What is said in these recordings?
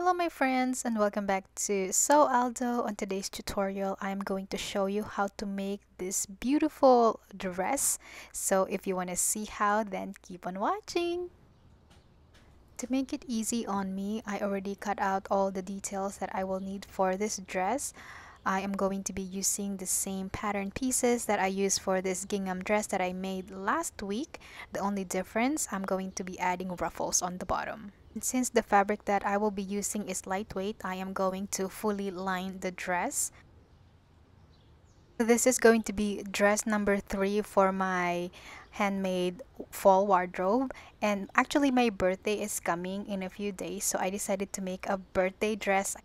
Hello my friends and welcome back to Sew Aldo. On today's tutorial, I'm going to show you how to make this beautiful dress. So if you want to see how, then keep on watching. To make it easy on me, I already cut out all the details that I will need for this dress. I am going to be using the same pattern pieces that I used for this gingham dress that I made last week. The only difference, I'm going to be adding ruffles on the bottom. Since the fabric that I will be using is lightweight, I am going to fully line the dress. This is going to be dress number three for my handmade fall wardrobe and actually my birthday is coming in a few days so I decided to make a birthday dress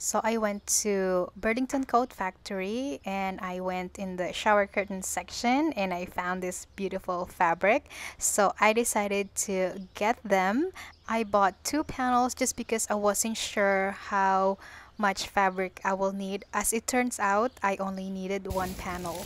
so I went to Burlington Coat Factory and I went in the shower curtain section and I found this beautiful fabric. So I decided to get them. I bought two panels just because I wasn't sure how much fabric I will need. As it turns out, I only needed one panel.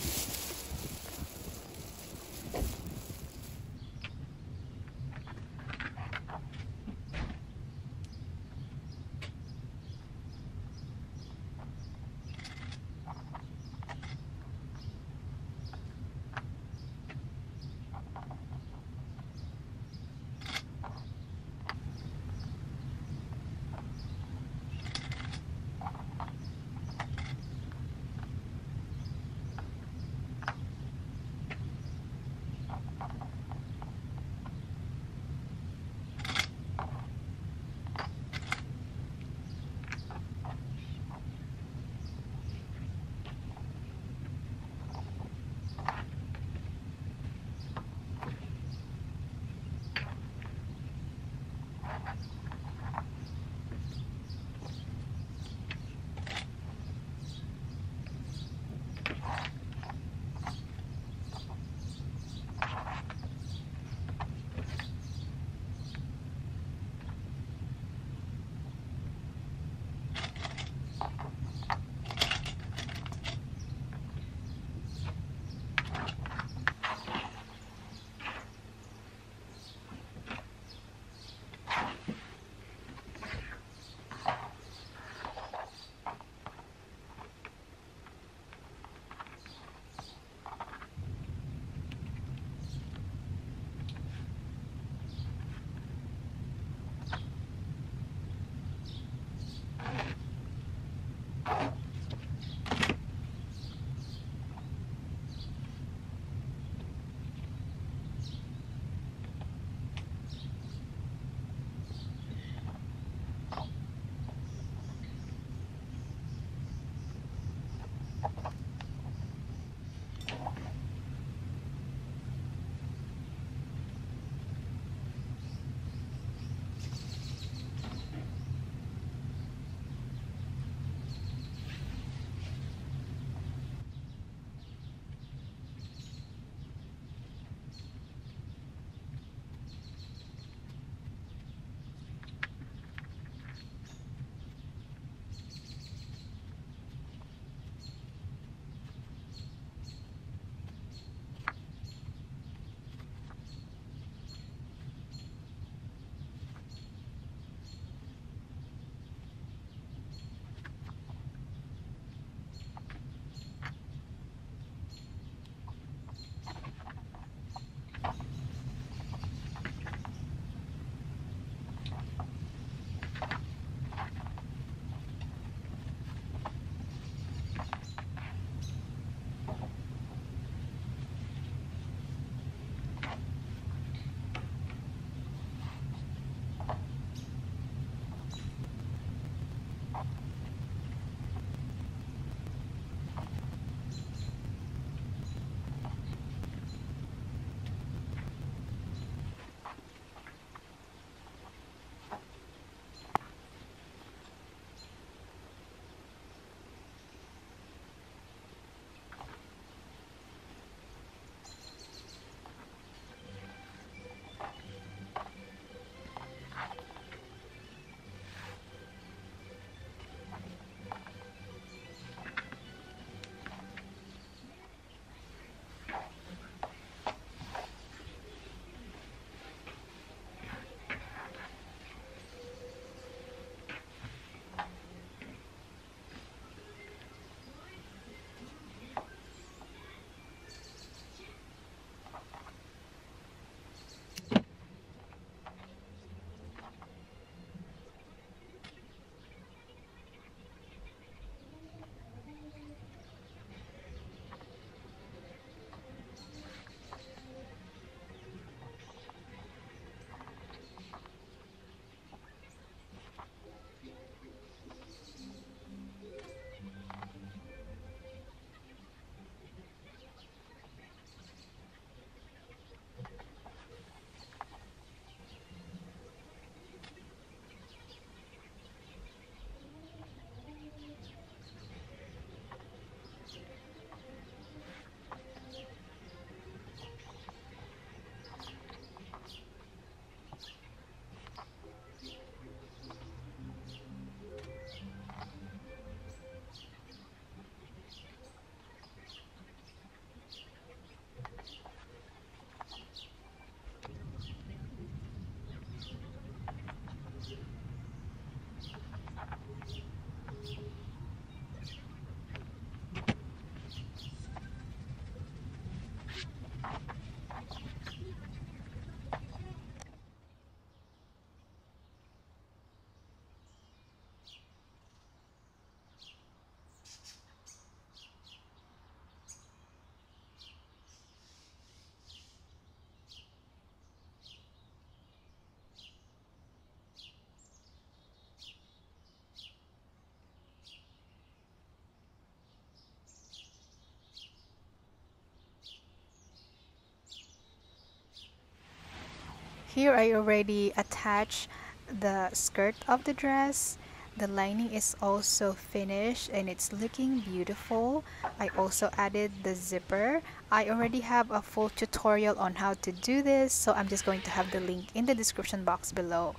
Here I already attached the skirt of the dress. The lining is also finished and it's looking beautiful. I also added the zipper. I already have a full tutorial on how to do this so I'm just going to have the link in the description box below.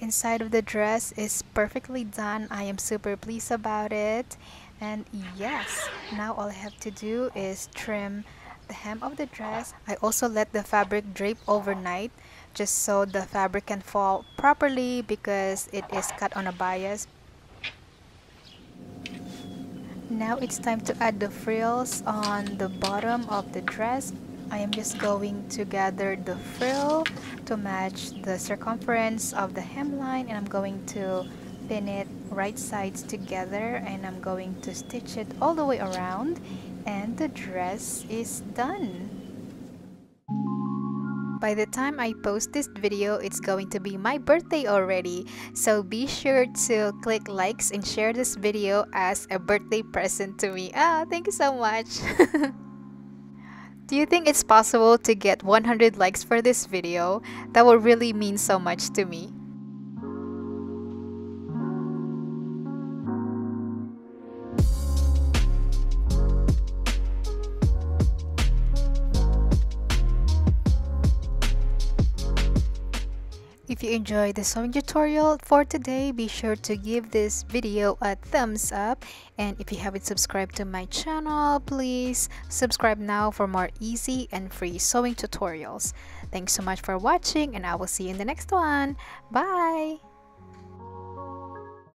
Inside of the dress is perfectly done. I am super pleased about it. And yes now all I have to do is trim the hem of the dress. I also let the fabric drape overnight just so the fabric can fall properly because it is cut on a bias. Now it's time to add the frills on the bottom of the dress. I am just going to gather the frill to match the circumference of the hemline and I'm going to pin it right sides together and I'm going to stitch it all the way around and the dress is done by the time I post this video, it's going to be my birthday already. So be sure to click likes and share this video as a birthday present to me. Ah, thank you so much. Do you think it's possible to get 100 likes for this video? That would really mean so much to me. You enjoyed the sewing tutorial for today, be sure to give this video a thumbs up. And if you haven't subscribed to my channel, please subscribe now for more easy and free sewing tutorials. Thanks so much for watching and I will see you in the next one. Bye!